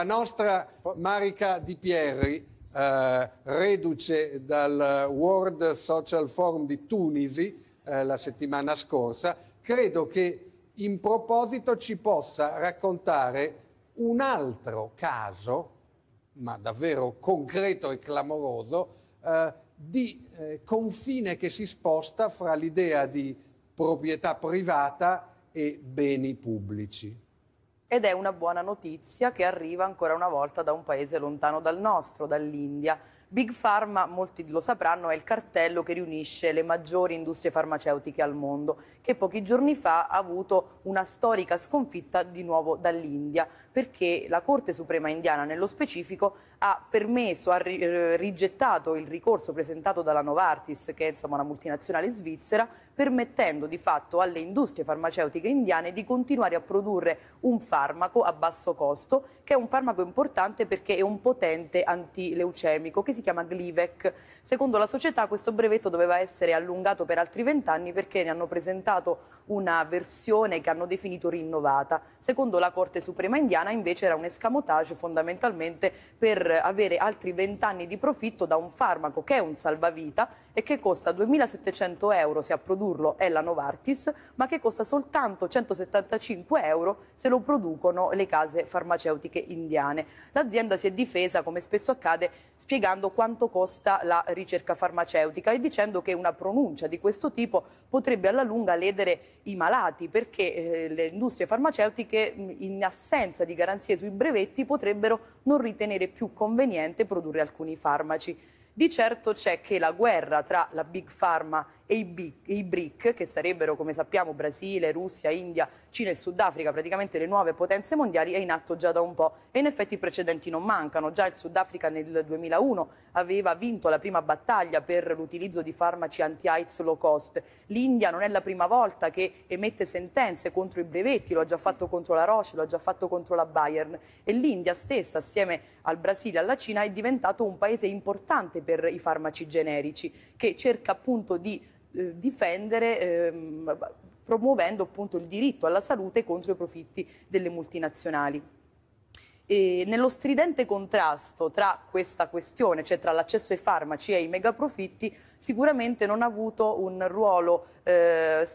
La nostra Marica Di Pierri, eh, reduce dal World Social Forum di Tunisi eh, la settimana scorsa, credo che in proposito ci possa raccontare un altro caso, ma davvero concreto e clamoroso, eh, di eh, confine che si sposta fra l'idea di proprietà privata e beni pubblici ed è una buona notizia che arriva ancora una volta da un paese lontano dal nostro, dall'India. Big Pharma, molti lo sapranno, è il cartello che riunisce le maggiori industrie farmaceutiche al mondo, che pochi giorni fa ha avuto una storica sconfitta di nuovo dall'India, perché la Corte Suprema indiana nello specifico ha permesso, ha eh, rigettato il ricorso presentato dalla Novartis, che è insomma una multinazionale svizzera, permettendo di fatto alle industrie farmaceutiche indiane di continuare a produrre un farmaco a basso costo, che è un farmaco importante perché è un potente antileucemico che si chiama Glivec. Secondo la società questo brevetto doveva essere allungato per altri vent'anni perché ne hanno presentato una versione che hanno definito rinnovata. Secondo la Corte Suprema indiana invece era un escamotage fondamentalmente per avere altri vent'anni di profitto da un farmaco che è un salvavita e che costa 2.700 euro se a produrlo è la Novartis, ma che costa soltanto 175 euro se lo producono le case farmaceutiche indiane. L'azienda si è difesa, come spesso accade, spiegando quanto costa la ricerca farmaceutica e dicendo che una pronuncia di questo tipo potrebbe alla lunga ledere i malati perché eh, le industrie farmaceutiche in assenza di garanzie sui brevetti potrebbero non ritenere più conveniente produrre alcuni farmaci. Di certo c'è che la guerra tra la Big Pharma e i, BIC, i BRIC, che sarebbero come sappiamo Brasile, Russia, India, Cina e Sudafrica, praticamente le nuove potenze mondiali, è in atto già da un po' e in effetti i precedenti non mancano. Già il Sudafrica nel 2001 aveva vinto la prima battaglia per l'utilizzo di farmaci anti-AIDS low cost. L'India non è la prima volta che emette sentenze contro i brevetti, lo ha già fatto contro la Roche, lo ha già fatto contro la Bayern e l'India stessa, assieme al Brasile e alla Cina, è diventato un paese importante per i farmaci generici che cerca appunto di eh, difendere ehm, promuovendo appunto il diritto alla salute contro i profitti delle multinazionali. E nello stridente contrasto tra questa questione, cioè tra l'accesso ai farmaci e i megaprofitti, sicuramente non ha avuto un ruolo eh,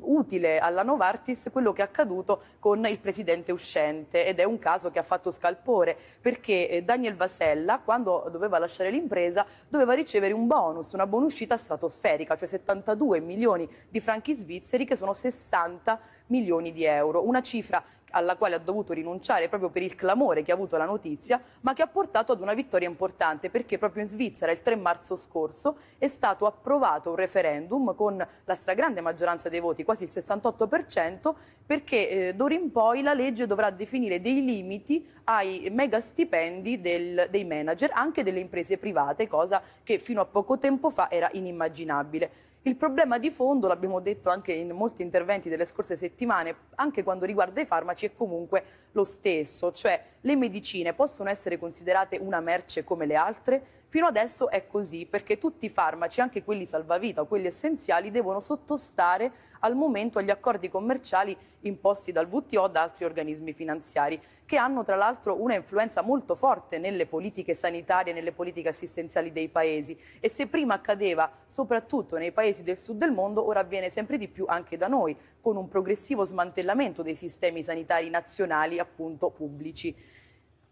utile alla Novartis quello che è accaduto con il presidente uscente. Ed è un caso che ha fatto scalpore perché eh, Daniel Vasella quando doveva lasciare l'impresa doveva ricevere un bonus, una bonuscita stratosferica, cioè 72 milioni di franchi svizzeri che sono 60 milioni di euro, una cifra alla quale ha dovuto rinunciare proprio per il clamore che ha avuto la notizia, ma che ha portato ad una vittoria importante perché proprio in Svizzera il 3 marzo scorso è stato approvato un referendum con la stragrande maggioranza dei voti, quasi il 68%, perché eh, d'ora in poi la legge dovrà definire dei limiti ai mega stipendi del, dei manager, anche delle imprese private, cosa che fino a poco tempo fa era inimmaginabile. Il problema di fondo, l'abbiamo detto anche in molti interventi delle scorse settimane, anche quando riguarda i farmaci, è comunque lo stesso, cioè le medicine possono essere considerate una merce come le altre? Fino adesso è così, perché tutti i farmaci, anche quelli salvavita o quelli essenziali, devono sottostare al momento agli accordi commerciali imposti dal WTO da altri organismi finanziari, che hanno tra l'altro una influenza molto forte nelle politiche sanitarie nelle politiche assistenziali dei paesi. E se prima accadeva soprattutto nei paesi del sud del mondo, ora avviene sempre di più anche da noi, con un progressivo smantellamento dei sistemi sanitari nazionali, appunto pubblici.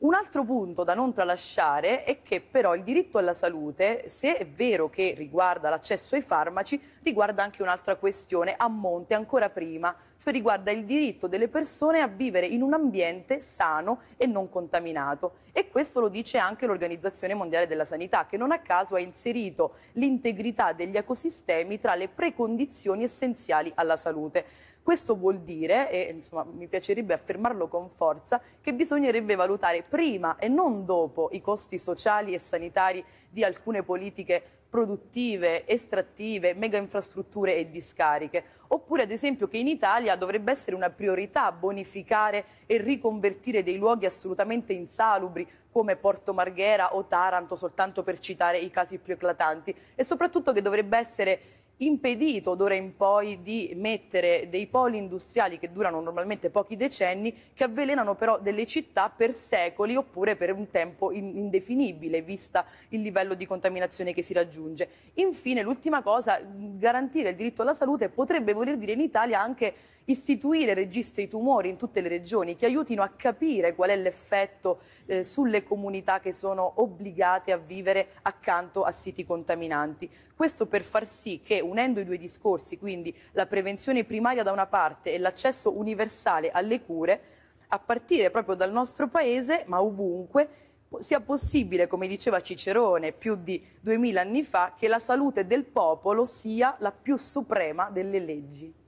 Un altro punto da non tralasciare è che però il diritto alla salute, se è vero che riguarda l'accesso ai farmaci, riguarda anche un'altra questione a monte ancora prima, cioè riguarda il diritto delle persone a vivere in un ambiente sano e non contaminato. E questo lo dice anche l'Organizzazione Mondiale della Sanità, che non a caso ha inserito l'integrità degli ecosistemi tra le precondizioni essenziali alla salute. Questo vuol dire, e insomma, mi piacerebbe affermarlo con forza, che bisognerebbe valutare prima e non dopo i costi sociali e sanitari di alcune politiche produttive, estrattive, mega infrastrutture e discariche. Oppure ad esempio che in Italia dovrebbe essere una priorità bonificare e riconvertire dei luoghi assolutamente insalubri come Porto Marghera o Taranto, soltanto per citare i casi più eclatanti, e soprattutto che dovrebbe essere impedito d'ora in poi di mettere dei poli industriali che durano normalmente pochi decenni, che avvelenano però delle città per secoli oppure per un tempo indefinibile, vista il livello di contaminazione che si raggiunge. Infine, l'ultima cosa, garantire il diritto alla salute potrebbe voler dire in Italia anche istituire registri tumori in tutte le regioni che aiutino a capire qual è l'effetto eh, sulle comunità che sono obbligate a vivere accanto a siti contaminanti. Questo per far sì che unendo i due discorsi, quindi la prevenzione primaria da una parte e l'accesso universale alle cure, a partire proprio dal nostro paese, ma ovunque, sia possibile, come diceva Cicerone più di duemila anni fa, che la salute del popolo sia la più suprema delle leggi.